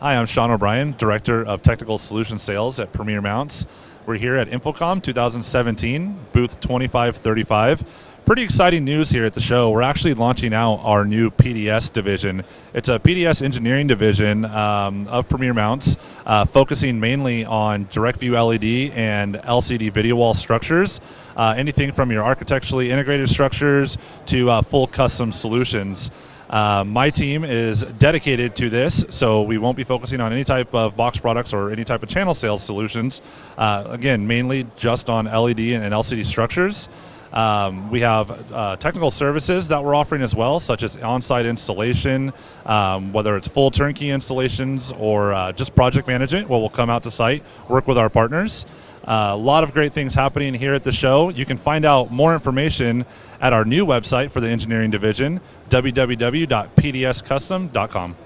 Hi, I'm Sean O'Brien, Director of Technical Solution Sales at Premier Mounts. We're here at InfoComm 2017, booth 2535. Pretty exciting news here at the show. We're actually launching out our new PDS division. It's a PDS engineering division um, of Premier Mounts, uh, focusing mainly on direct view LED and LCD video wall structures. Uh, anything from your architecturally integrated structures to uh, full custom solutions. Uh, my team is dedicated to this, so we won't be focusing on any type of box products or any type of channel sales solutions. Uh, again, mainly just on LED and, LCD structures. Um, we have uh, technical services that we're offering as well, such as on-site installation, um, whether it's full turnkey installations or uh, just project management, where we'll come out to site, work with our partners. Uh, a lot of great things happening here at the show. You can find out more information at our new website for the engineering division, www.pdscustom.com.